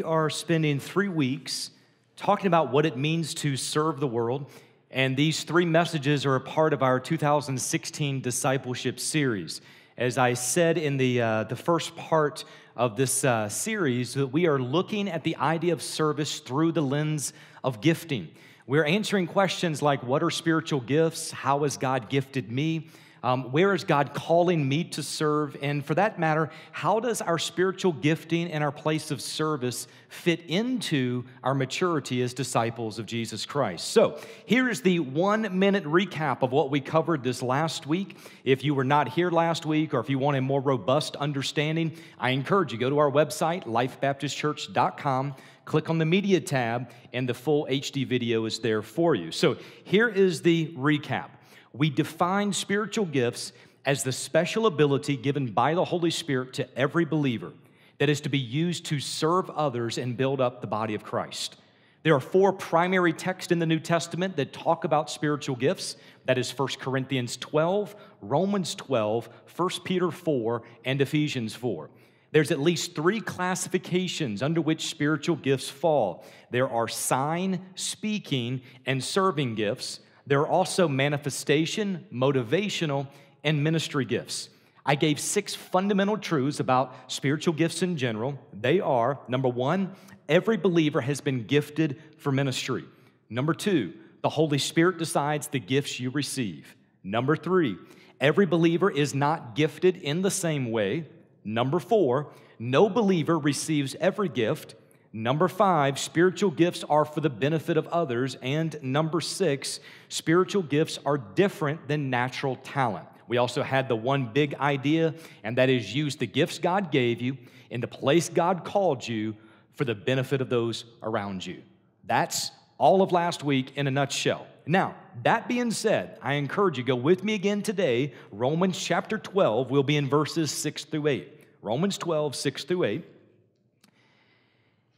We are spending three weeks talking about what it means to serve the world. And these three messages are a part of our 2016 discipleship series. As I said in the, uh, the first part of this uh, series, that we are looking at the idea of service through the lens of gifting. We're answering questions like what are spiritual gifts? How has God gifted me? Um, where is God calling me to serve? And for that matter, how does our spiritual gifting and our place of service fit into our maturity as disciples of Jesus Christ? So, here is the one minute recap of what we covered this last week. If you were not here last week or if you want a more robust understanding, I encourage you go to our website, lifebaptistchurch.com click on the media tab, and the full HD video is there for you. So here is the recap we define spiritual gifts as the special ability given by the Holy Spirit to every believer that is to be used to serve others and build up the body of Christ. There are four primary texts in the New Testament that talk about spiritual gifts. That is 1 Corinthians 12, Romans 12, 1 Peter 4, and Ephesians 4. There's at least three classifications under which spiritual gifts fall. There are sign, speaking, and serving gifts. There are also manifestation, motivational, and ministry gifts. I gave six fundamental truths about spiritual gifts in general. They are number one, every believer has been gifted for ministry. Number two, the Holy Spirit decides the gifts you receive. Number three, every believer is not gifted in the same way. Number four, no believer receives every gift. Number five, spiritual gifts are for the benefit of others. And number six, spiritual gifts are different than natural talent. We also had the one big idea, and that is use the gifts God gave you in the place God called you for the benefit of those around you. That's all of last week in a nutshell. Now, that being said, I encourage you, go with me again today. Romans chapter 12, we'll be in verses 6 through 8. Romans 12, 6 through 8.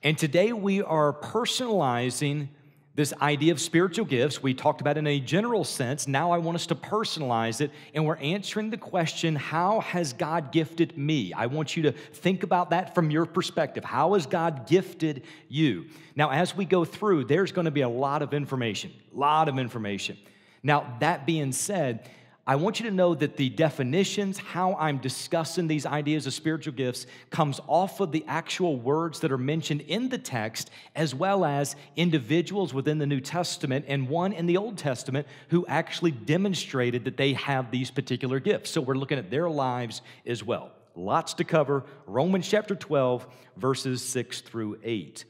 And today we are personalizing this idea of spiritual gifts. We talked about in a general sense. Now I want us to personalize it, and we're answering the question how has God gifted me? I want you to think about that from your perspective. How has God gifted you? Now, as we go through, there's going to be a lot of information, a lot of information. Now, that being said, I want you to know that the definitions, how I'm discussing these ideas of spiritual gifts, comes off of the actual words that are mentioned in the text, as well as individuals within the New Testament and one in the Old Testament who actually demonstrated that they have these particular gifts. So we're looking at their lives as well. Lots to cover. Romans chapter 12, verses 6 through 8.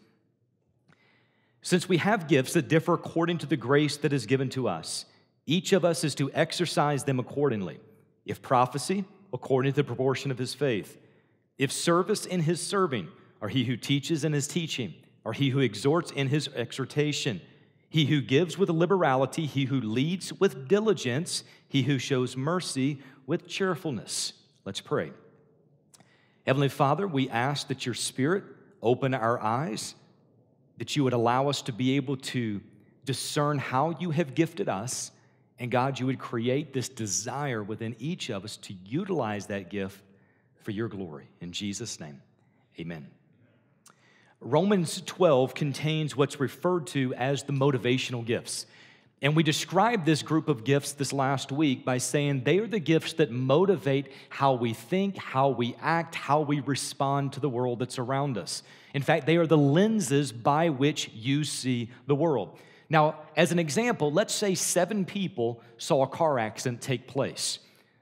Since we have gifts that differ according to the grace that is given to us, each of us is to exercise them accordingly. If prophecy, according to the proportion of his faith. If service in his serving, or he who teaches in his teaching, or he who exhorts in his exhortation. He who gives with liberality, he who leads with diligence, he who shows mercy with cheerfulness. Let's pray. Heavenly Father, we ask that your Spirit open our eyes, that you would allow us to be able to discern how you have gifted us and God, you would create this desire within each of us to utilize that gift for your glory. In Jesus' name, amen. Romans 12 contains what's referred to as the motivational gifts. And we described this group of gifts this last week by saying they are the gifts that motivate how we think, how we act, how we respond to the world that's around us. In fact, they are the lenses by which you see the world. Now, as an example, let's say seven people saw a car accident take place.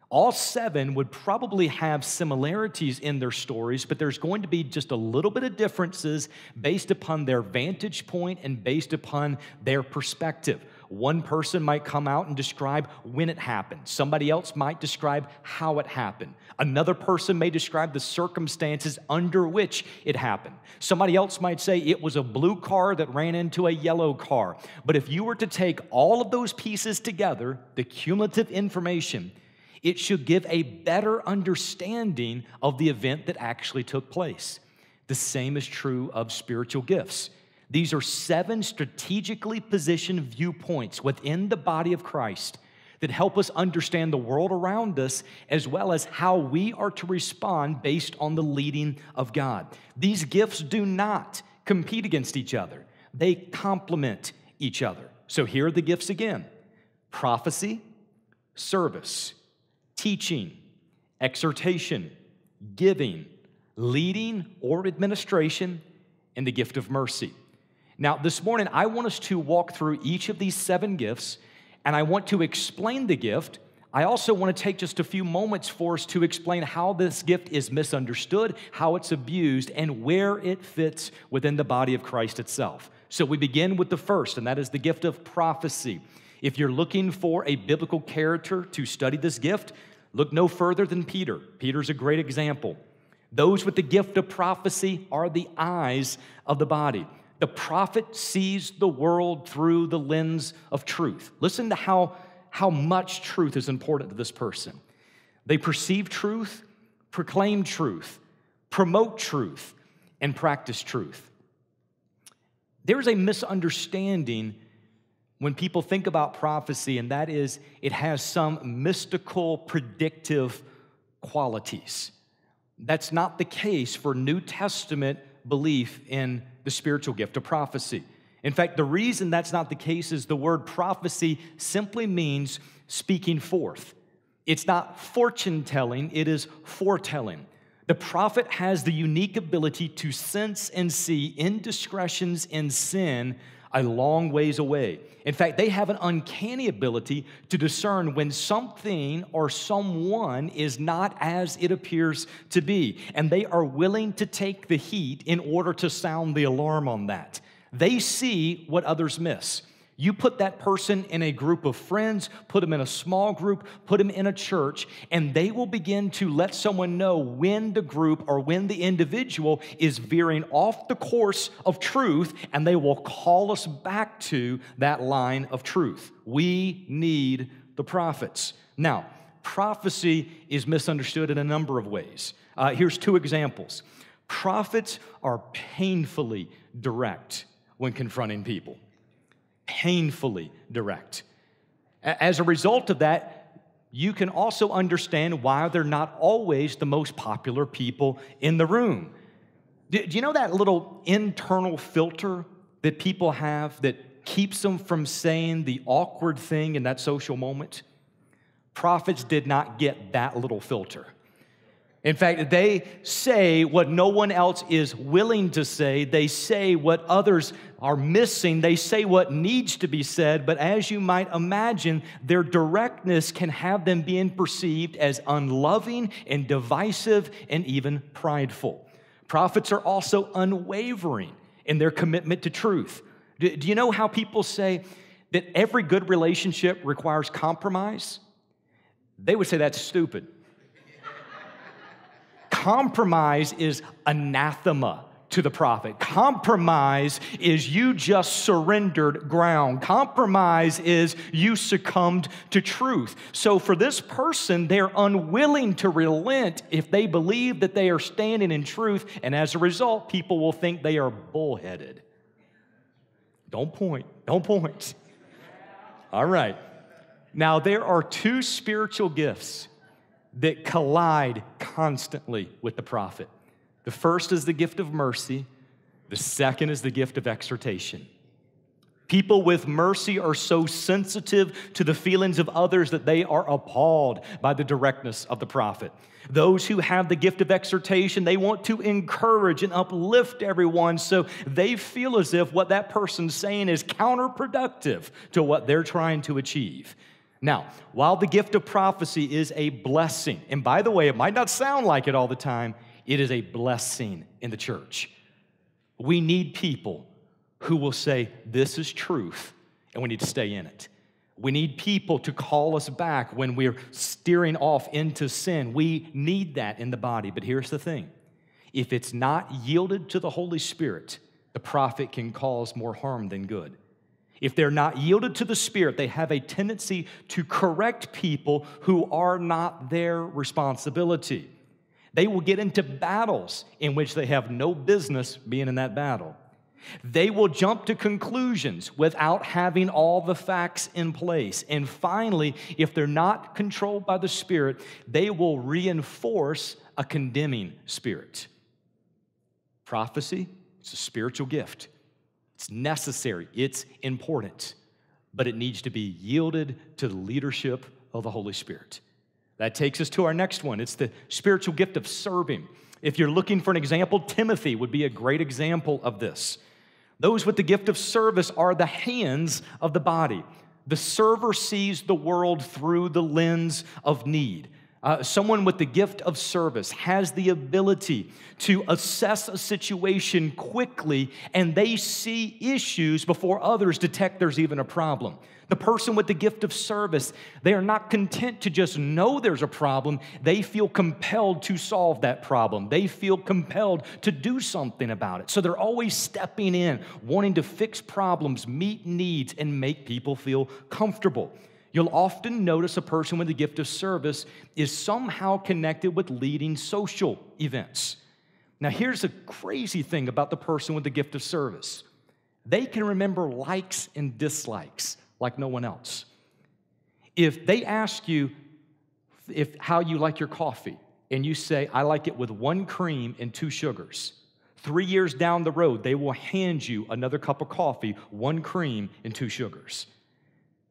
All seven would probably have similarities in their stories, but there's going to be just a little bit of differences based upon their vantage point and based upon their perspective. One person might come out and describe when it happened. Somebody else might describe how it happened. Another person may describe the circumstances under which it happened. Somebody else might say it was a blue car that ran into a yellow car. But if you were to take all of those pieces together, the cumulative information, it should give a better understanding of the event that actually took place. The same is true of spiritual gifts. These are seven strategically positioned viewpoints within the body of Christ that help us understand the world around us as well as how we are to respond based on the leading of God. These gifts do not compete against each other, they complement each other. So here are the gifts again prophecy, service, teaching, exhortation, giving, leading or administration, and the gift of mercy. Now, this morning, I want us to walk through each of these seven gifts, and I want to explain the gift. I also want to take just a few moments for us to explain how this gift is misunderstood, how it's abused, and where it fits within the body of Christ itself. So we begin with the first, and that is the gift of prophecy. If you're looking for a biblical character to study this gift, look no further than Peter. Peter's a great example. Those with the gift of prophecy are the eyes of the body. The prophet sees the world through the lens of truth. Listen to how, how much truth is important to this person. They perceive truth, proclaim truth, promote truth, and practice truth. There's a misunderstanding when people think about prophecy, and that is it has some mystical, predictive qualities. That's not the case for New Testament belief in the spiritual gift of prophecy. In fact, the reason that's not the case is the word prophecy simply means speaking forth. It's not fortune telling, it is foretelling. The prophet has the unique ability to sense and see indiscretions and sin a long ways away. In fact, they have an uncanny ability to discern when something or someone is not as it appears to be, and they are willing to take the heat in order to sound the alarm on that. They see what others miss. You put that person in a group of friends, put them in a small group, put them in a church, and they will begin to let someone know when the group or when the individual is veering off the course of truth, and they will call us back to that line of truth. We need the prophets. Now, prophecy is misunderstood in a number of ways. Uh, here's two examples prophets are painfully direct when confronting people painfully direct. As a result of that, you can also understand why they're not always the most popular people in the room. Do you know that little internal filter that people have that keeps them from saying the awkward thing in that social moment? Prophets did not get that little filter. In fact, they say what no one else is willing to say. They say what others are missing. They say what needs to be said. But as you might imagine, their directness can have them being perceived as unloving and divisive and even prideful. Prophets are also unwavering in their commitment to truth. Do, you know how people say that every good relationship requires compromise? They would say that's stupid. Compromise is anathema to the prophet. Compromise is you just surrendered ground. Compromise is you succumbed to truth. So for this person, they're unwilling to relent if they believe that they are standing in truth, and as a result, people will think they are bullheaded. Don't point, don't point. All right. Now, there are two spiritual gifts that collide constantly with the prophet. The first is the gift of mercy, the second is the gift of exhortation. People with mercy are so sensitive to the feelings of others that they are appalled by the directness of the prophet. Those who have the gift of exhortation, they want to encourage and uplift everyone so they feel as if what that person's saying is counterproductive to what they're trying to achieve. Now, while the gift of prophecy is a blessing, and by the way, it might not sound like it all the time, it is a blessing in the church. We need people who will say, This is truth, and we need to stay in it. We need people to call us back when we're steering off into sin. We need that in the body. But here's the thing if it's not yielded to the Holy Spirit, the prophet can cause more harm than good. If they're not yielded to the Spirit, they have a tendency to correct people who are not their responsibility. They will get into battles in which they have no business being in that battle. They will jump to conclusions without having all the facts in place. And finally, if they're not controlled by the Spirit, they will reinforce a condemning spirit. Prophecy, it's a spiritual gift. It's necessary, it's important, but it needs to be yielded to the leadership of the Holy Spirit. That takes us to our next one. It's the spiritual gift of serving. If you're looking for an example, Timothy would be a great example of this. Those with the gift of service are the hands of the body. The server sees the world through the lens of need. Uh, someone with the gift of service has the ability to assess a situation quickly and they see issues before others detect there's even a problem. The person with the gift of service, they are not content to just know there's a problem. They feel compelled to solve that problem. They feel compelled to do something about it. So they're always stepping in, wanting to fix problems, meet needs, and make people feel comfortable. You'll often notice a person with the gift of service is somehow connected with leading social events. Now, here's a crazy thing about the person with the gift of service they can remember likes and dislikes like no one else. If they ask you if how you like your coffee and you say I like it with one cream and two sugars, 3 years down the road they will hand you another cup of coffee, one cream and two sugars.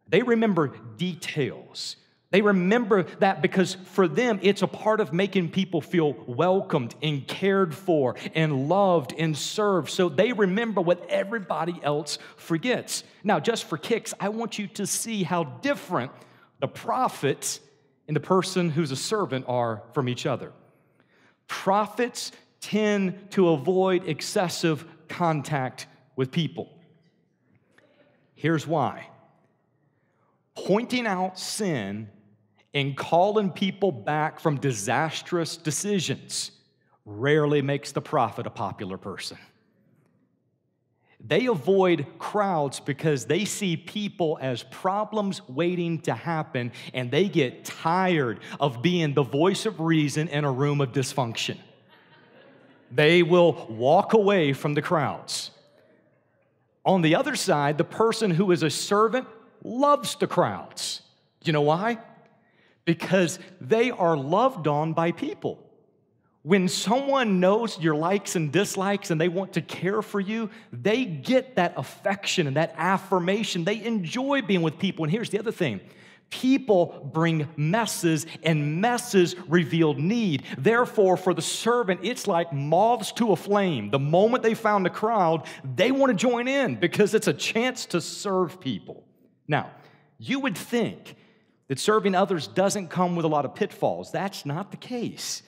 They remember details. They remember that because for them, it's a part of making people feel welcomed and cared for and loved and served. So they remember what everybody else forgets. Now, just for kicks, I want you to see how different the prophets and the person who's a servant are from each other. Prophets tend to avoid excessive contact with people. Here's why pointing out sin and calling people back from disastrous decisions rarely makes the prophet a popular person. They avoid crowds because they see people as problems waiting to happen, and they get tired of being the voice of reason in a room of dysfunction. They will walk away from the crowds. On the other side, the person who is a servant loves the crowds. You know why? Because they are loved on by people. When someone knows your likes and dislikes and they want to care for you, they get that affection and that affirmation. They enjoy being with people. And here's the other thing people bring messes, and messes reveal need. Therefore, for the servant, it's like moths to a flame. The moment they found a crowd, they want to join in because it's a chance to serve people. Now, you would think that serving others doesn't come with a lot of pitfalls. That's not the case.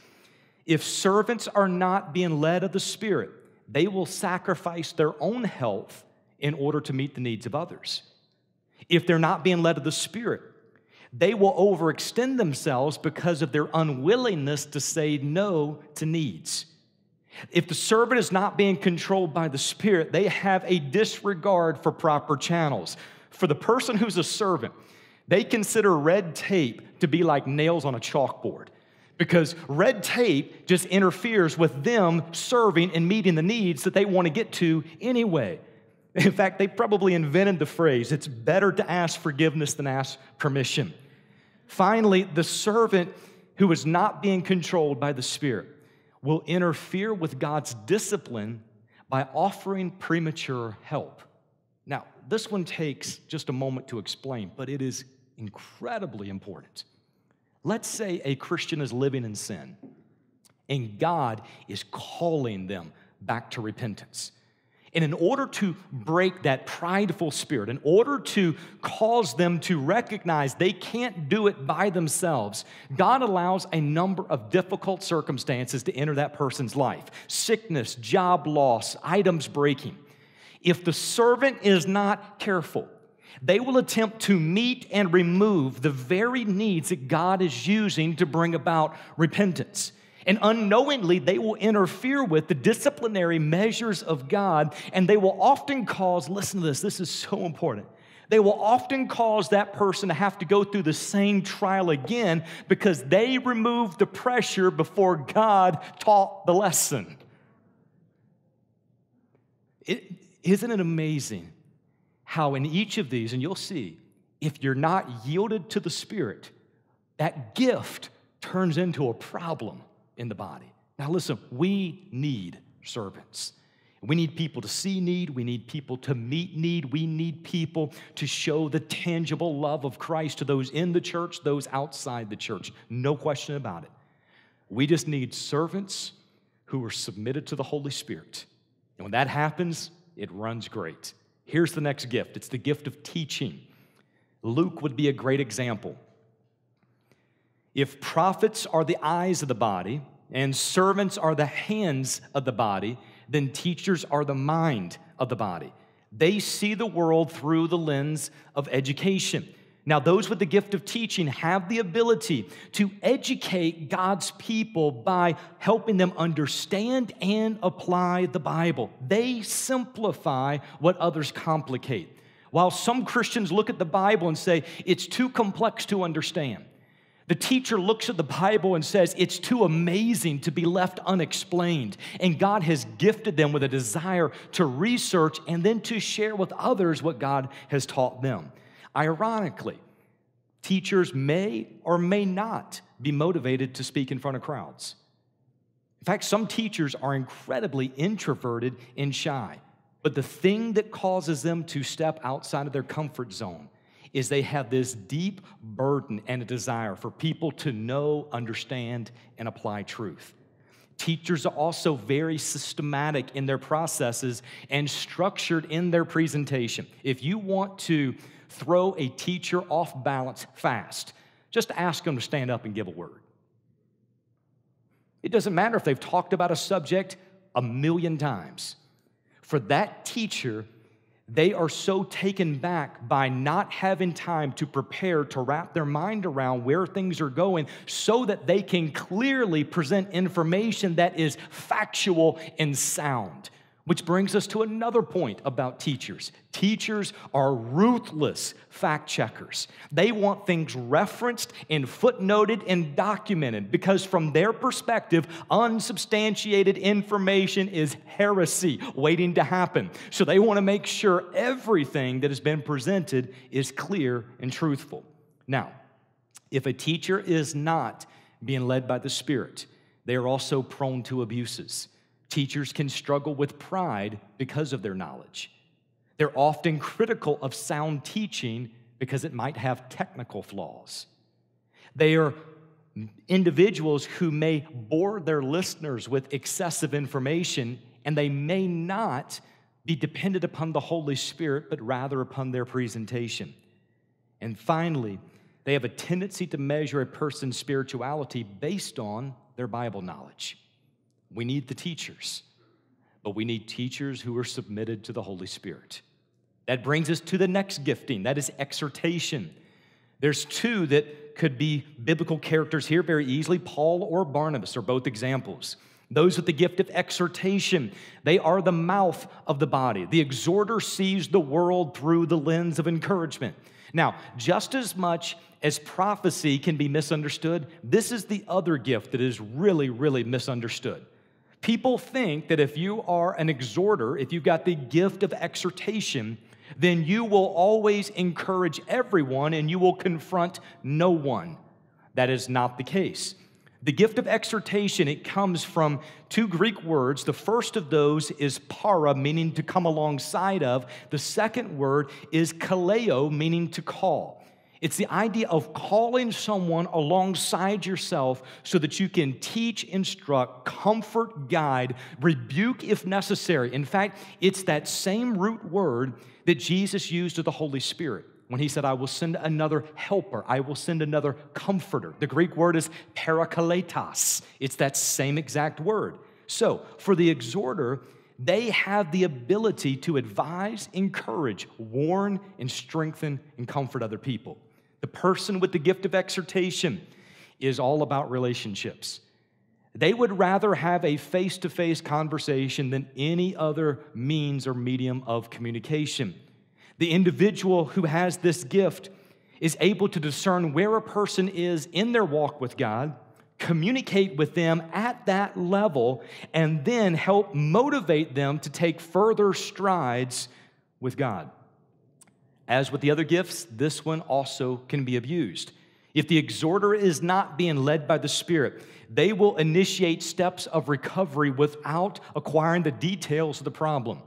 If servants are not being led of the Spirit, they will sacrifice their own health in order to meet the needs of others. If they're not being led of the Spirit, they will overextend themselves because of their unwillingness to say no to needs. If the servant is not being controlled by the Spirit, they have a disregard for proper channels for the person who's a servant, they consider red tape to be like nails on a chalkboard because red tape just interferes with them serving and meeting the needs that they want to get to anyway. In fact, they probably invented the phrase it's better to ask forgiveness than ask permission. Finally, the servant who is not being controlled by the Spirit will interfere with God's discipline by offering premature help. Now, this one takes just a moment to explain, but it is incredibly important. Let's say a Christian is living in sin and God is calling them back to repentance. And in order to break that prideful spirit, in order to cause them to recognize they can't do it by themselves, God allows a number of difficult circumstances to enter that person's life sickness, job loss, items breaking. If the servant is not careful, they will attempt to meet and remove the very needs that God is using to bring about repentance. And unknowingly, they will interfere with the disciplinary measures of God, and they will often cause, listen to this, this is so important. They will often cause that person to have to go through the same trial again because they removed the pressure before God taught the lesson. It, Isn't it amazing how in each of these, and you'll see, if you're not yielded to the Spirit, that gift turns into a problem in the body. Now, listen, we need servants. We need people to see need. We need people to meet need. We need people to show the tangible love of Christ to those in the church, those outside the church. No question about it. We just need servants who are submitted to the Holy Spirit. And when that happens, it runs great. Here's the next gift it's the gift of teaching. Luke would be a great example. If prophets are the eyes of the body and servants are the hands of the body, then teachers are the mind of the body. They see the world through the lens of education. Now, those with the gift of teaching have the ability to educate God's people by helping them understand and apply the Bible. They simplify what others complicate. While some Christians look at the Bible and say it's too complex to understand, the teacher looks at the Bible and says, It's too amazing to be left unexplained. And God has gifted them with a desire to research and then to share with others what God has taught them. Ironically, teachers may or may not be motivated to speak in front of crowds. In fact, some teachers are incredibly introverted and shy. But the thing that causes them to step outside of their comfort zone is they have this deep burden and a desire for people to know, understand, and apply truth. Teachers are also very systematic in their processes and structured in their presentation. If you want to throw a teacher off balance fast, just ask them to stand up and give a word. It doesn't matter if they've talked about a subject a million times. For that teacher, they are so taken back by not having time to prepare to wrap their mind around where things are going so that they can clearly present information that is factual and sound. Which brings us to another point about teachers. Teachers are ruthless fact checkers. They want things referenced and footnoted and documented because, from their perspective, unsubstantiated information is heresy waiting to happen. So they want to make sure everything that has been presented is clear and truthful. Now, if a teacher is not being led by the Spirit, they are also prone to abuses. Teachers can struggle with pride because of their knowledge. They're often critical of sound teaching because it might have technical flaws. They are individuals who may bore their listeners with excessive information, and they may not be dependent upon the Holy Spirit, but rather upon their presentation. And finally, they have a tendency to measure a person's spirituality based on their Bible knowledge. We need the teachers, but we need teachers who are submitted to the Holy Spirit. That brings us to the next gifting that is exhortation. There's two that could be biblical characters here very easily. Paul or Barnabas are both examples. Those with the gift of exhortation, they are the mouth of the body. The exhorter sees the world through the lens of encouragement. Now, just as much as prophecy can be misunderstood, this is the other gift that is really, really misunderstood. People think that if you are an exhorter, if you've got the gift of exhortation, then you will always encourage everyone and you will confront no one. That is not the case. The gift of exhortation, it comes from two Greek words. The first of those is para, meaning to come alongside of. The second word is kaleo, meaning to call. It's the idea of calling someone alongside yourself so that you can teach, instruct, comfort, guide, rebuke if necessary. In fact, it's that same root word that Jesus used of the Holy Spirit when he said, I will send another helper, I will send another comforter. The Greek word is parakletos. It's that same exact word. So, for the exhorter, they have the ability to advise, encourage, warn, and strengthen and comfort other people. The person with the gift of exhortation is all about relationships. They would rather have a face to face conversation than any other means or medium of communication. The individual who has this gift is able to discern where a person is in their walk with God, communicate with them at that level, and then help motivate them to take further strides with God. As with the other gifts, this one also can be abused. If the exhorter is not being led by the Spirit, they will initiate steps of recovery without acquiring the details of the problem.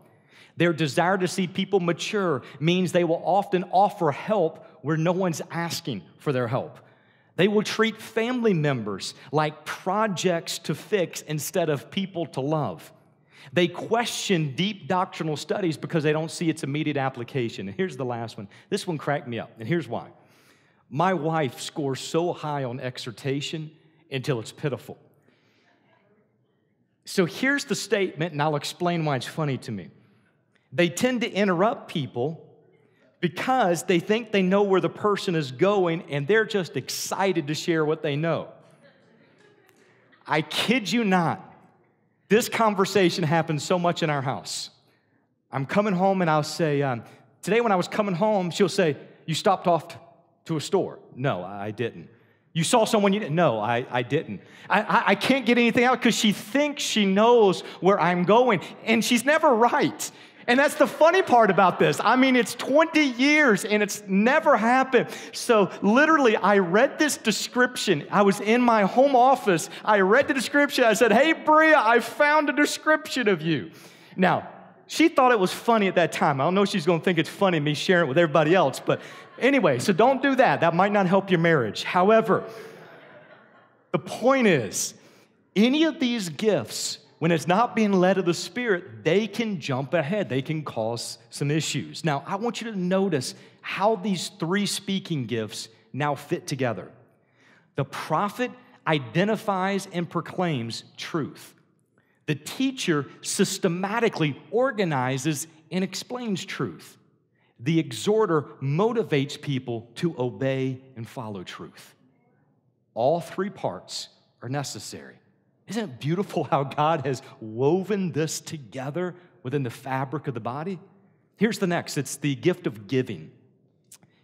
Their desire to see people mature means they will often offer help where no one's asking for their help. They will treat family members like projects to fix instead of people to love. They question deep doctrinal studies because they don't see its immediate application. And here's the last one. This one cracked me up, and here's why. My wife scores so high on exhortation until it's pitiful. So here's the statement, and I'll explain why it's funny to me. They tend to interrupt people because they think they know where the person is going and they're just excited to share what they know. I kid you not. This conversation happens so much in our house. I'm coming home and I'll say, um, Today when I was coming home, she'll say, You stopped off to a store. No, I didn't. You saw someone you didn't? No, I, I didn't. I, I, I can't get anything out because she thinks she knows where I'm going, and she's never right. And that's the funny part about this. I mean, it's 20 years and it's never happened. So, literally, I read this description. I was in my home office. I read the description. I said, Hey, Bria, I found a description of you. Now, she thought it was funny at that time. I don't know if she's gonna think it's funny me sharing it with everybody else, but anyway, so don't do that. That might not help your marriage. However, the point is, any of these gifts when it's not being led of the Spirit, they can jump ahead. They can cause some issues. Now, I want you to notice how these three speaking gifts now fit together. The prophet identifies and proclaims truth. The teacher systematically organizes and explains truth. The exhorter motivates people to obey and follow truth. All three parts are necessary. Isn't it beautiful how God has woven this together within the fabric of the body? Here's the next it's the gift of giving.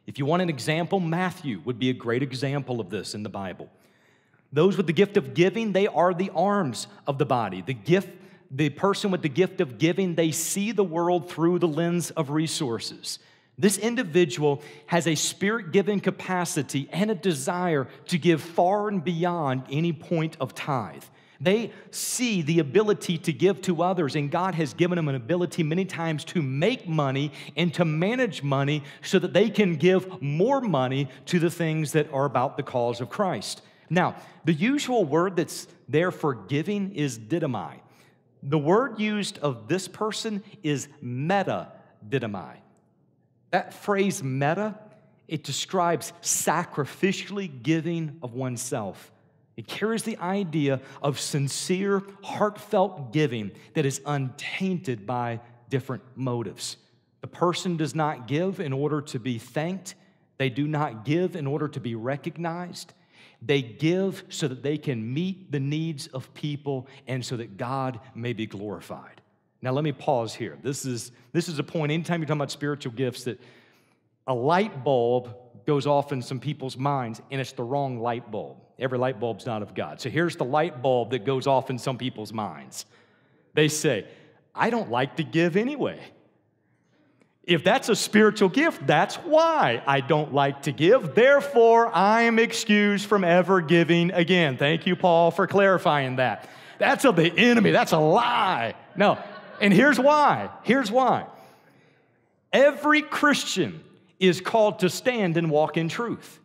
If you want an example, Matthew would be a great example of this in the Bible. Those with the gift of giving, they are the arms of the body. The gift, the person with the gift of giving, they see the world through the lens of resources. This individual has a spirit given capacity and a desire to give far and beyond any point of tithe. They see the ability to give to others, and God has given them an ability many times to make money and to manage money so that they can give more money to the things that are about the cause of Christ. Now, the usual word that's there for giving is didomai. The word used of this person is meta didomai. That phrase meta, it describes sacrificially giving of oneself. It carries the idea of sincere, heartfelt giving that is untainted by different motives. The person does not give in order to be thanked, they do not give in order to be recognized. They give so that they can meet the needs of people and so that God may be glorified. Now, let me pause here. This is, this is a point, anytime you're talking about spiritual gifts, that a light bulb goes off in some people's minds, and it's the wrong light bulb. Every light bulb's not of God. So here's the light bulb that goes off in some people's minds. They say, I don't like to give anyway. If that's a spiritual gift, that's why I don't like to give. Therefore, I am excused from ever giving again. Thank you, Paul, for clarifying that. That's of the enemy. That's a lie. No. And here's why. Here's why. Every Christian is called to stand and walk in truth.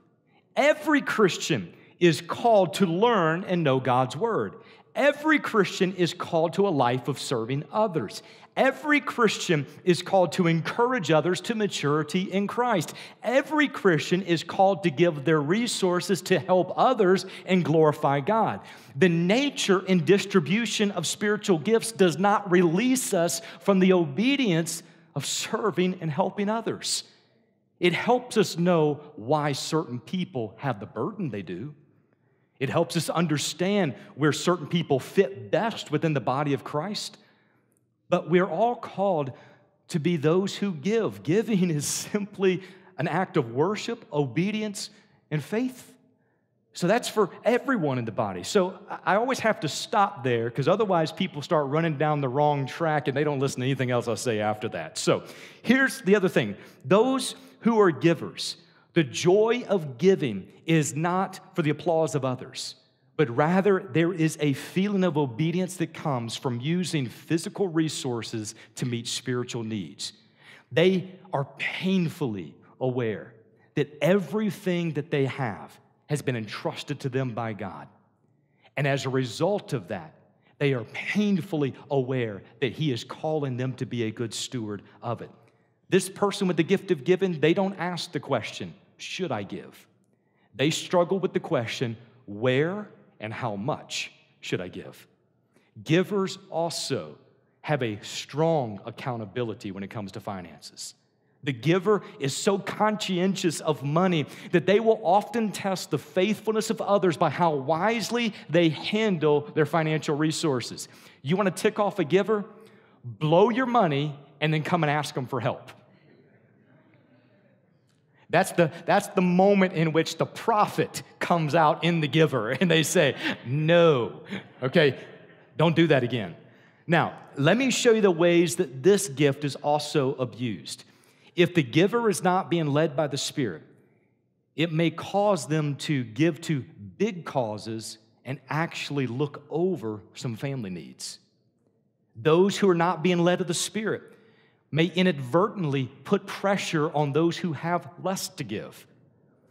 Every Christian is called to learn and know God's word. Every Christian is called to a life of serving others. Every Christian is called to encourage others to maturity in Christ. Every Christian is called to give their resources to help others and glorify God. The nature and distribution of spiritual gifts does not release us from the obedience of serving and helping others. It helps us know why certain people have the burden they do. It helps us understand where certain people fit best within the body of Christ. But we're all called to be those who give. Giving is simply an act of worship, obedience, and faith. So that's for everyone in the body. So I always have to stop there because otherwise people start running down the wrong track and they don't listen to anything else I say after that. So here's the other thing those who are givers, the joy of giving is not for the applause of others, but rather there is a feeling of obedience that comes from using physical resources to meet spiritual needs. They are painfully aware that everything that they have has been entrusted to them by God. And as a result of that, they are painfully aware that He is calling them to be a good steward of it. This person with the gift of giving, they don't ask the question, Should I give? They struggle with the question, Where and how much should I give? Givers also have a strong accountability when it comes to finances. The giver is so conscientious of money that they will often test the faithfulness of others by how wisely they handle their financial resources. You want to tick off a giver? Blow your money and then come and ask them for help. That's the, that's the moment in which the prophet comes out in the giver and they say, No. Okay, don't do that again. Now, let me show you the ways that this gift is also abused. If the giver is not being led by the Spirit, it may cause them to give to big causes and actually look over some family needs. Those who are not being led of the Spirit may inadvertently put pressure on those who have less to give.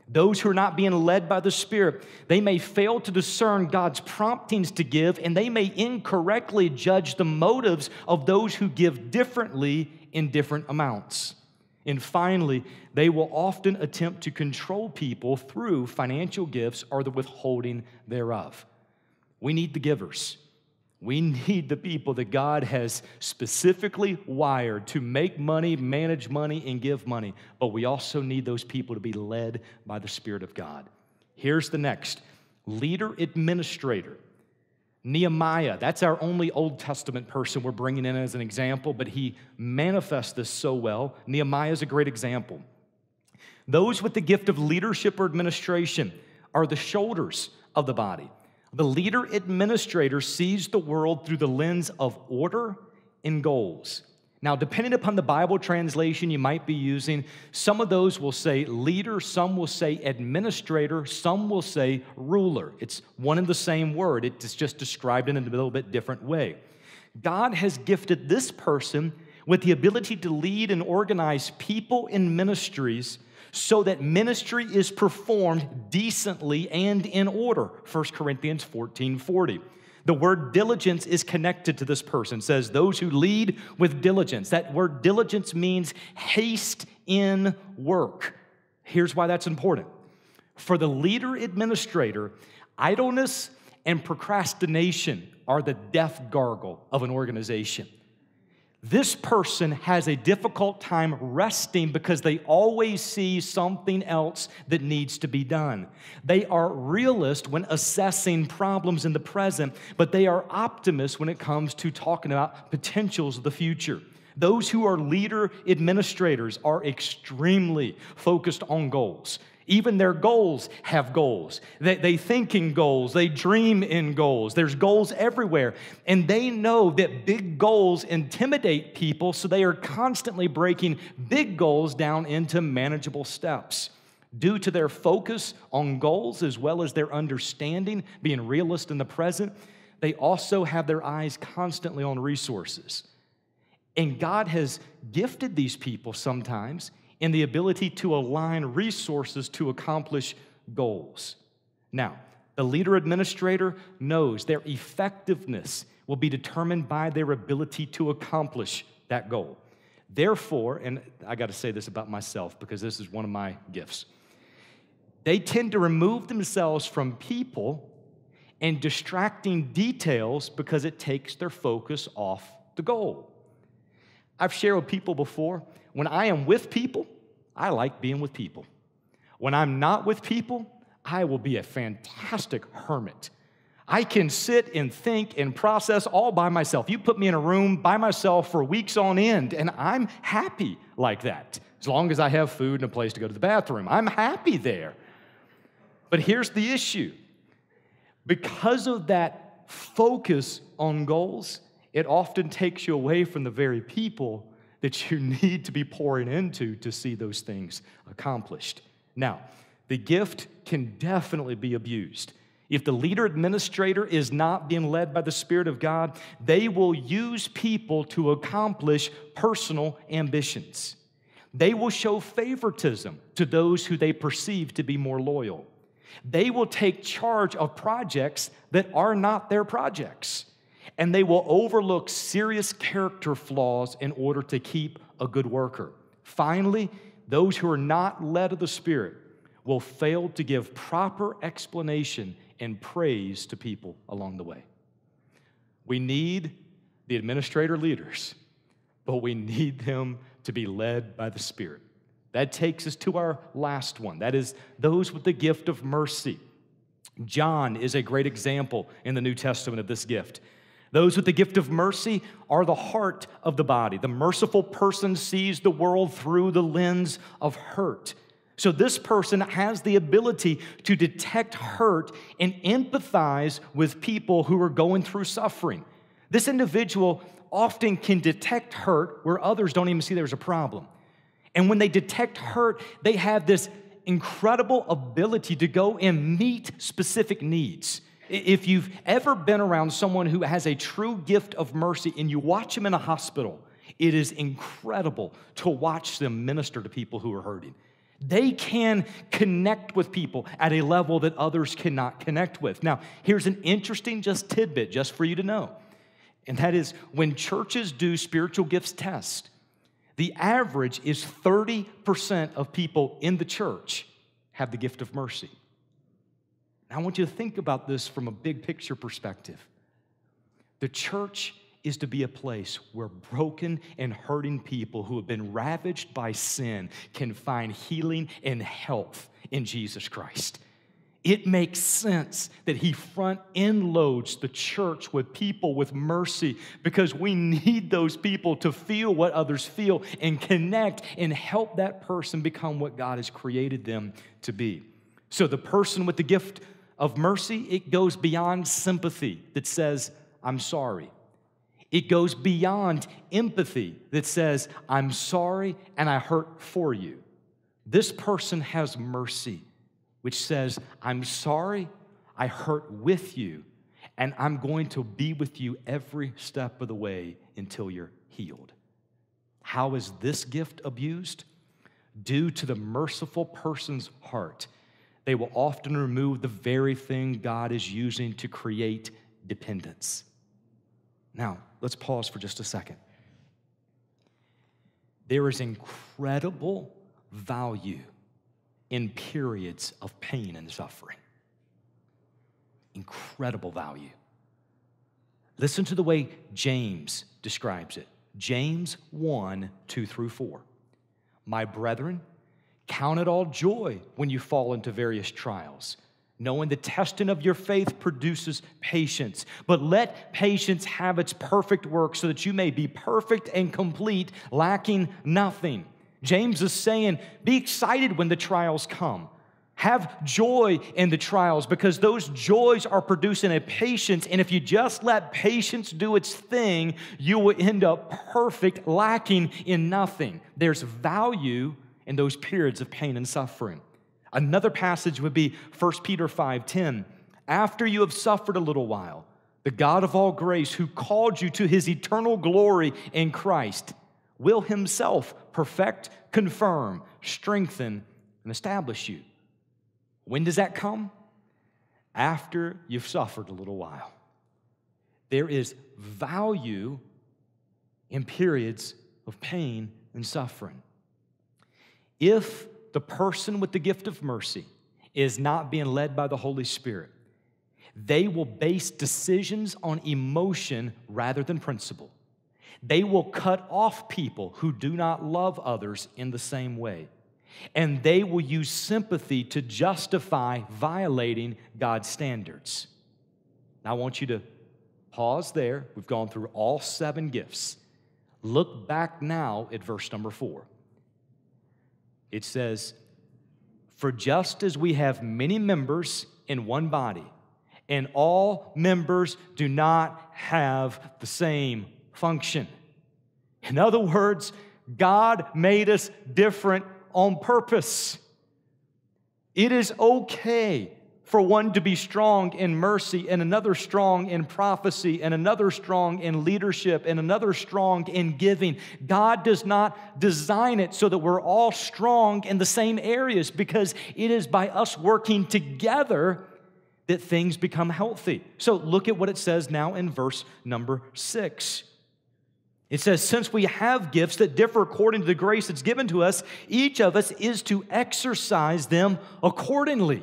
Those who are not being led by the Spirit, they may fail to discern God's promptings to give, and they may incorrectly judge the motives of those who give differently in different amounts. And finally, they will often attempt to control people through financial gifts or the withholding thereof. We need the givers. We need the people that God has specifically wired to make money, manage money, and give money. But we also need those people to be led by the Spirit of God. Here's the next leader administrator. Nehemiah, that's our only Old Testament person we're bringing in as an example, but he manifests this so well. Nehemiah is a great example. Those with the gift of leadership or administration are the shoulders of the body. The leader administrator sees the world through the lens of order and goals. Now, depending upon the Bible translation you might be using, some of those will say leader, some will say administrator, some will say ruler. It's one and the same word, it's just described in a little bit different way. God has gifted this person with the ability to lead and organize people in ministries so that ministry is performed decently and in order. 1 Corinthians 14 40. The word diligence is connected to this person. Says, those who lead with diligence. That word diligence means haste in work. Here's why that's important. For the leader administrator, idleness and procrastination are the death gargle of an organization. This person has a difficult time resting because they always see something else that needs to be done. They are realist when assessing problems in the present, but they are optimists when it comes to talking about potentials of the future. Those who are leader administrators are extremely focused on goals. Even their goals have goals. They, they think in goals, they dream in goals. There's goals everywhere. And they know that big goals intimidate people, so they are constantly breaking big goals down into manageable steps. Due to their focus on goals as well as their understanding, being realist in the present, they also have their eyes constantly on resources. And God has gifted these people sometimes in the ability to align resources to accomplish goals. Now, the leader administrator knows their effectiveness will be determined by their ability to accomplish that goal. Therefore, and I got to say this about myself because this is one of my gifts, they tend to remove themselves from people and distracting details because it takes their focus off the goal. I've shared with people before when I am with people, I like being with people. When I'm not with people, I will be a fantastic hermit. I can sit and think and process all by myself. You put me in a room by myself for weeks on end, and I'm happy like that. As long as I have food and a place to go to the bathroom, I'm happy there. But here's the issue because of that focus on goals, it often takes you away from the very people that you need to be pouring into to see those things accomplished. Now, the gift can definitely be abused. If the leader administrator is not being led by the Spirit of God, they will use people to accomplish personal ambitions. They will show favoritism to those who they perceive to be more loyal. They will take charge of projects that are not their projects. And they will overlook serious character flaws in order to keep a good worker. Finally, those who are not led of the Spirit will fail to give proper explanation and praise to people along the way. We need the administrator leaders, but we need them to be led by the Spirit. That takes us to our last one. That is those with the gift of mercy. John is a great example in the New Testament of this gift. Those with the gift of mercy are the heart of the body. The merciful person sees the world through the lens of hurt. So, this person has the ability to detect hurt and empathize with people who are going through suffering. This individual often can detect hurt where others don't even see there's a problem. And when they detect hurt, they have this incredible ability to go and meet specific needs. If you've ever been around someone who has a true gift of mercy and you watch them in a hospital, it is incredible to watch them minister to people who are hurting. They can connect with people at a level that others cannot connect with. Now, here's an interesting just tidbit just for you to know. And that is when churches do spiritual gifts test, the average is 30% of people in the church have the gift of mercy. Now, I want you to think about this from a big picture perspective. The church is to be a place where broken and hurting people who have been ravaged by sin can find healing and health in Jesus Christ. It makes sense that he front end loads the church with people with mercy because we need those people to feel what others feel and connect and help that person become what God has created them to be. So the person with the gift of mercy, it goes beyond sympathy that says, I'm sorry. It goes beyond empathy that says, I'm sorry and I hurt for you. This person has mercy, which says, I'm sorry, I hurt with you, and I'm going to be with you every step of the way until you're healed. How is this gift abused? Due to the merciful person's heart, they will often remove the very thing God is using to create dependence. Now, let's pause for just a second. There is incredible value in periods of pain and suffering. Incredible value. Listen to the way James describes it James 1 2 through 4. My brethren, count it all joy when you fall into various trials knowing the testing of your faith produces patience. But let patience have its perfect work so that you may be perfect and complete, lacking nothing. James is saying, be excited when the trials come. Have joy in the trials because those joys are producing a patience. And if you just let patience do its thing, you will end up perfect, lacking in nothing. There's value in those periods of pain and suffering. Another passage would be 1 Peter 5:10. After you have suffered a little while, the God of all grace who called you to his eternal glory in Christ will himself perfect, confirm, strengthen, and establish you. When does that come? After you've suffered a little while. There is value in periods of pain and suffering. If the person with the gift of mercy is not being led by the Holy Spirit, they will base decisions on emotion rather than principle. They will cut off people who do not love others in the same way. And they will use sympathy to justify violating God's standards. Now, I want you to pause there. We've gone through all seven gifts. Look back now at verse number four. It says, For just as we have many members in one body, and all members do not have the same function. In other words, God made us different on purpose. It is okay for one to be strong in mercy, and another strong in prophecy, and another strong in leadership, and another strong in giving. God does not design it so that we're all strong in the same areas because it is by us working together that things become healthy. So look at what it says now in verse number six. It says, Since we have gifts that differ according to the grace that's given to us, each of us is to exercise them accordingly.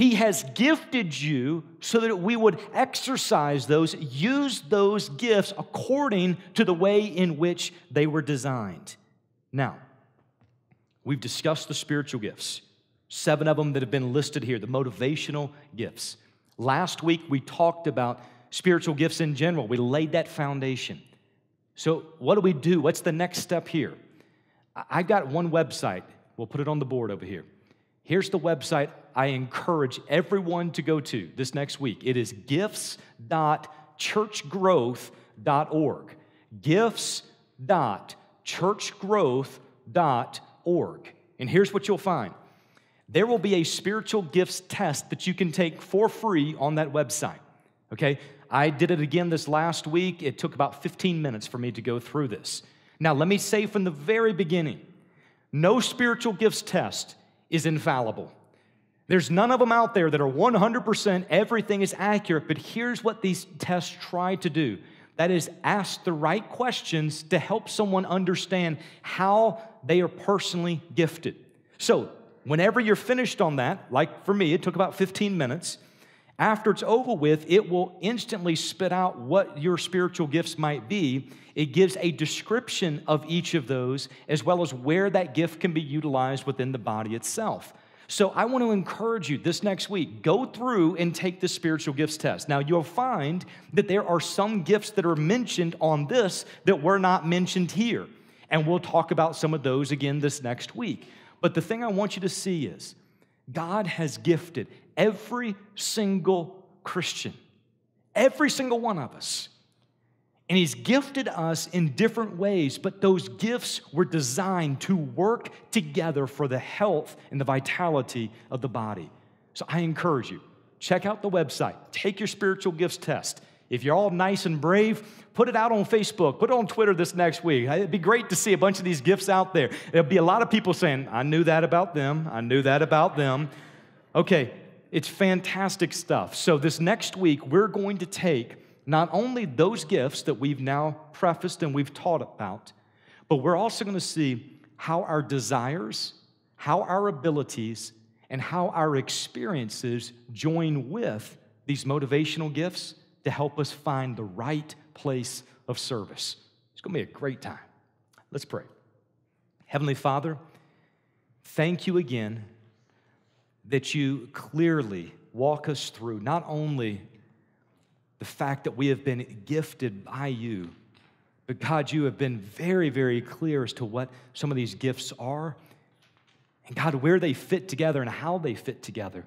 He has gifted you so that we would exercise those, use those gifts according to the way in which they were designed. Now, we've discussed the spiritual gifts, seven of them that have been listed here, the motivational gifts. Last week, we talked about spiritual gifts in general, we laid that foundation. So, what do we do? What's the next step here? I've got one website. We'll put it on the board over here. Here's the website I encourage everyone to go to this next week. It is gifts.churchgrowth.org. Gifts.churchgrowth.org. And here's what you'll find there will be a spiritual gifts test that you can take for free on that website. Okay? I did it again this last week. It took about 15 minutes for me to go through this. Now, let me say from the very beginning no spiritual gifts test is infallible. There's none of them out there that are 100%, everything is accurate, but here's what these tests try to do that is, ask the right questions to help someone understand how they are personally gifted. So, whenever you're finished on that, like for me, it took about 15 minutes. After it's over with, it will instantly spit out what your spiritual gifts might be. It gives a description of each of those, as well as where that gift can be utilized within the body itself. So I want to encourage you this next week go through and take the spiritual gifts test. Now, you'll find that there are some gifts that are mentioned on this that were not mentioned here. And we'll talk about some of those again this next week. But the thing I want you to see is God has gifted every single Christian, every single one of us. And He's gifted us in different ways, but those gifts were designed to work together for the health and the vitality of the body. So I encourage you, check out the website, take your spiritual gifts test. If you're all nice and brave, put it out on Facebook, put it on Twitter this next week. It'd be great to see a bunch of these gifts out there. There'll be a lot of people saying, I knew that about them, I knew that about them. Okay, it's fantastic stuff. So, this next week, we're going to take not only those gifts that we've now prefaced and we've taught about, but we're also going to see how our desires, how our abilities, and how our experiences join with these motivational gifts to help us find the right place of service. It's going to be a great time. Let's pray. Heavenly Father, thank you again that you clearly walk us through not only the fact that we have been gifted by you, but God, you have been very, very clear as to what some of these gifts are, and God, where they fit together and how they fit together.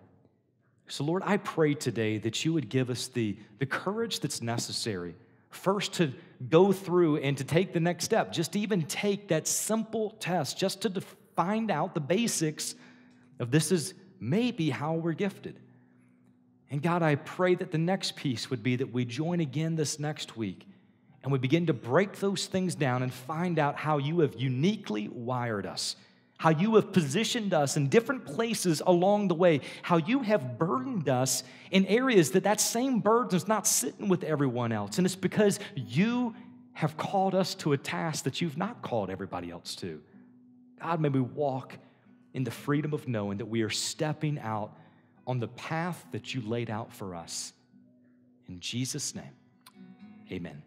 So, Lord, I pray today that you would give us the, the courage that's necessary, first to go through and to take the next step, just to even take that simple test, just to find out the basics of this is maybe how we're gifted. And God, I pray that the next piece would be that we join again this next week and we begin to break those things down and find out how you have uniquely wired us, how you have positioned us in different places along the way, how you have burdened us in areas that that same burden is not sitting with everyone else. And it's because you have called us to a task that you've not called everybody else to. God, may we walk in the freedom of knowing that we are stepping out on the path that you laid out for us. In Jesus' name, amen.